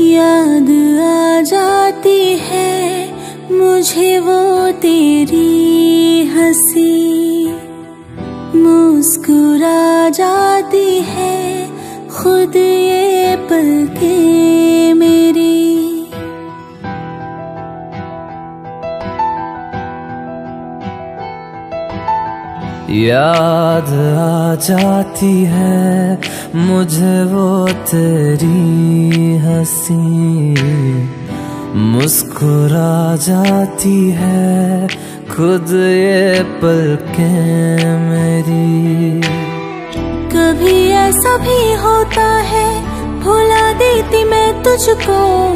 याद आ जाती है मुझे वो तेरी हँसी। मुस्कुरा जाती है खुद ये याद आ जाती है, मुझे वो तेरी हँसी। मुस्कुरा जाती है, खुद ये पलके मेरी। कभी ऐसा भी होता है, भुला देती मैं तुझको,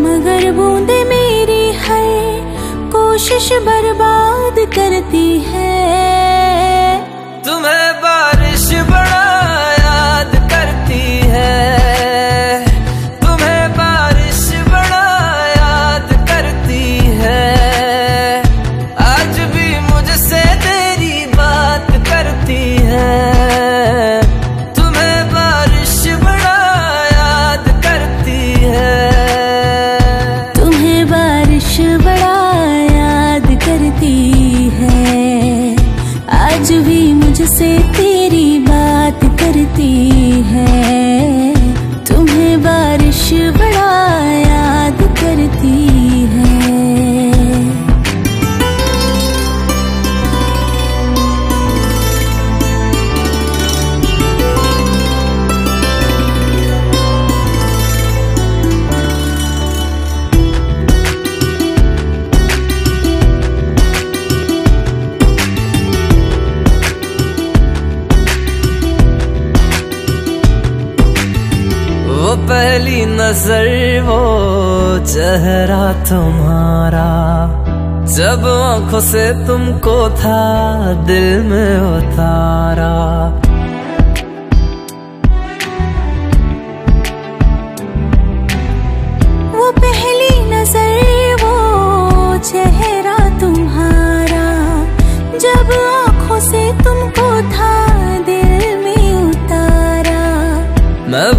मगर बूंदे मेरी हर कोशिश बर्बाद करती है। मुझसे तेरी बात करती है। पहली नज़र वो चेहरा तुम्हारा। जब आँखों से तुमको था दिल में उतारा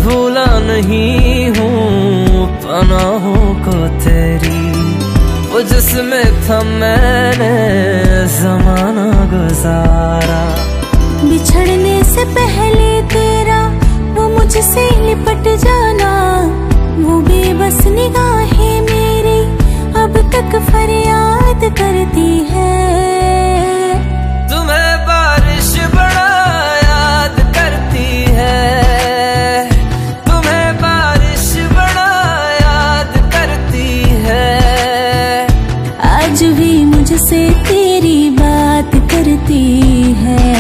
भूला नहीं हूँ, पनाहों को तेरी। वो जिसमें था मैंने जमाना गुजारा। बिछड़ने से पहले तेरा, वो मुझसे लिपट जाना। वो बेबस निगाहें मेरी, अब तक फरियाद करती है। मुझसे तेरी बात करती है।